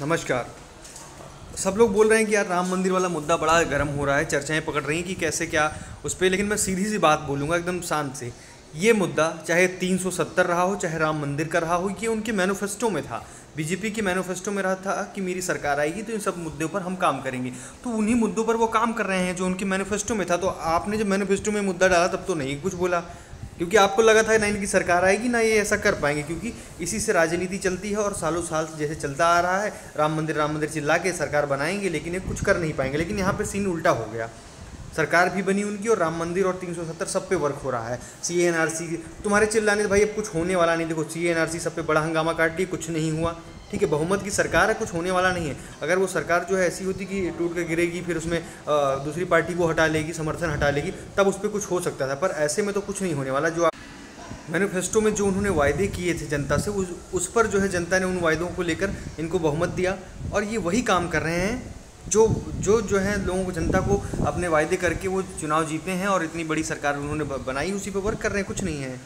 नमस्कार। सब लोग बोल रहे हैं कि यार राम मंदिर वाला मुद्दा बड़ा गर्म हो रहा है, चर्चाएँ पकड़ रही हैं कि कैसे क्या उस पर लेकिन मैं सीधी सी बात बोलूँगा एकदम शांत से। ये मुद्दा चाहे 370 रहा हो, चाहे राम मंदिर का रहा हो, ये उनके मैनिफेस्टो में था। बीजेपी के मैनिफेस्टो में रहा था कि मेरी सरकार आएगी तो इन सब मुद्दों पर हम काम करेंगे। तो उन्हीं मुद्दों पर वो काम कर रहे हैं जो उनके मैनिफेस्टो में था। तो आपने जब मैनिफेस्टो में मुद्दा डाला तब तो नहीं कुछ बोला। क्योंकि आपको लगा था ना इनकी सरकार आएगी, ना ये ऐसा कर पाएँगे, क्योंकि इसी से राजनीति चलती है और सालों साल जैसे चलता आ रहा है, राम मंदिर राम मंदिर चिल्ला के सरकार बनाएँगे, लेकिन ये कुछ कर नहीं पाएँगे। लेकिन यहाँ पर सीन उल्टा हो गया। सरकार भी बनी उनकी और राम मंदिर और 370 सब पे वर्क हो रहा है। सी एन आर सी तुम्हारे चिल्लाने भाई अब कुछ होने वाला नहीं। देखो सी एन आर सी सब पे बड़ा हंगामा काट दिया, कुछ नहीं हुआ। ठीक है, बहुमत की सरकार है, कुछ होने वाला नहीं है। अगर वो सरकार जो है ऐसी होती कि टूट कर गिरेगी, फिर उसमें दूसरी पार्टी को हटा लेगी, समर्थन हटा लेगी, तब उस पर कुछ हो सकता था। पर ऐसे में तो कुछ नहीं होने वाला। जो मैनिफेस्टो में जो उन्होंने वायदे किए थे जनता से, उस उस पर जो है जनता ने उन वायदों को लेकर इनको बहुमत दिया। और ये वही काम कर रहे हैं जो जो जो है लोगों को, जनता को अपने वायदे करके वो चुनाव जीते हैं और इतनी बड़ी सरकार उन्होंने बनाई, उसी पर वर्क कर रहे हैं। कुछ नहीं है।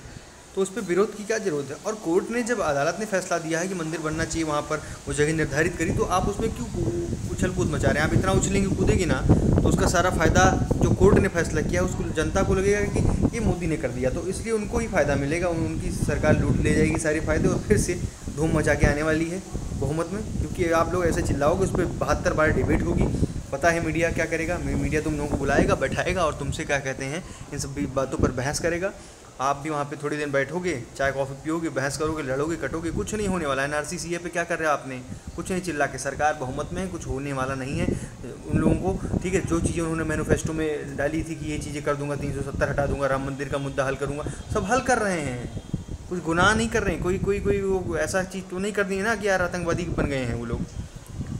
तो उस पर विरोध की क्या ज़रूरत है? और कोर्ट ने जब अदालत ने फैसला दिया है कि मंदिर बनना चाहिए वहाँ पर, वो जगह निर्धारित करी तो आप उसमें क्यों उछल कूद मचा रहे हैं? आप इतना उछलेंगे, कूदेगी ना तो उसका सारा फ़ायदा जो कोर्ट ने फैसला किया उसको जनता को लगेगा कि ये मोदी ने कर दिया। तो इसलिए उनको ही फ़ायदा मिलेगा उनकी सरकार लूट ले जाएगी सारे फ़ायदे और फिर से धूम मचा के आने वाली है बहुमत में। क्योंकि आप लोग ऐसे चिल्लाओगे, उस पर बहत्तर बार डिबेट होगी। पता है मीडिया क्या करेगा? मीडिया तुम लोगों को बुलाएगा, बैठाएगा और तुमसे क्या कहते हैं, इन सब बातों पर बहस करेगा। आप भी वहाँ पे थोड़ी देर बैठोगे, चाय, कॉफ़ी पियोगे, बहस करोगे, लड़ोगे, कटोगे, कुछ नहीं होने वाला एन आर सी सी पे क्या कर रहे हैं आपने? कुछ नहीं चिल्ला के, सरकार बहुमत में है, कुछ होने वाला नहीं है, उन लोगों को, ठीक है, जो चीज़ें उन्होंने मैनिफेस्टो में डाली थी कि ये चीज़ें कर दूँगा, तीन सौ सत्तर हटा दूँगा, राम मंदिर का मुद्दा हल करूँगा, सब हल कर रहे हैं। कुछ गुनाह नहीं कर रहे हैं, कोई कोई कोई वो ऐसा चीज़ तो नहीं कर दी है ना कि यार आतंकवादी बन गए हैं वो लोग।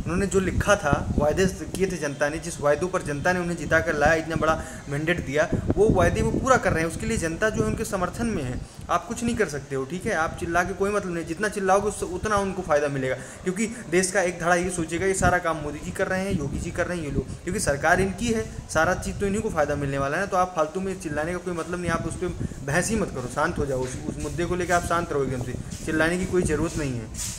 उन्होंने जो लिखा था वायदे किए थे जनता ने जिस वायदों पर जनता ने उन्हें जिता कर लाया इतना बड़ा मैंडेट दिया वो वायदे वो पूरा कर रहे हैं। उसके लिए जनता जो है उनके समर्थन में है। आप कुछ नहीं कर सकते हो ठीक है? आप चिल्ला के कोई मतलब नहीं जितना चिल्लाओगे उससे उतना उनको फ़ायदा मिलेगा। क्योंकि देश का एक धड़ा ये सोचेगा ये सारा काम मोदी जी कर रहे हैं योगी जी कर रहे हैं ये लोग। क्योंकि सरकार इनकी है सारा चीज़ तो इन्हीं को फ़ायदा मिलने वाला है तो आप फालतू में चिल्लाने का कोई मतलब नहीं आप उस पर बहस ही मत करो शांत हो जाओ। उस, उस मुद्दे को लेकर आप शांत रहोगे उनसे चिल्लाने की कोई ज़रूरत नहीं है।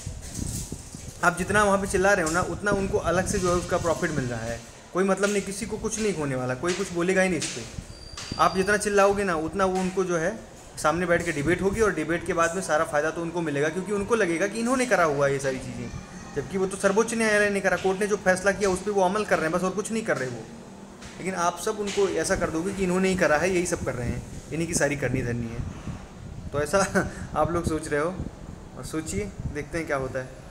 आप जितना वहाँ पे चिल्ला रहे हो ना, उतना उनको अलग से जो है उसका प्रॉफिट मिल रहा है। कोई मतलब नहीं, किसी को कुछ नहीं होने वाला, कोई कुछ बोलेगा ही नहीं इस पर आप जितना चिल्लाओगे ना, उतना वो उनको जो है सामने बैठ के डिबेट होगी और डिबेट के बाद में सारा फ़ायदा तो उनको मिलेगा, क्योंकि उनको लगेगा कि इन्होंने करा हुआ ये सारी चीज़ें। जबकि वो तो सर्वोच्च न्यायालय ने करा, कोर्ट ने जो फैसला किया उस पर वो अमल कर रहे हैं, बस और कुछ नहीं कर रहे वो। लेकिन आप सब उनको ऐसा कर दोगे कि इन्होंने ही करा है, यही सब कर रहे हैं। इन्हीं की सारी करनी धरनी है। तो ऐसा आप लोग सोच रहे हो? और सोचिए, देखते हैं क्या होता है।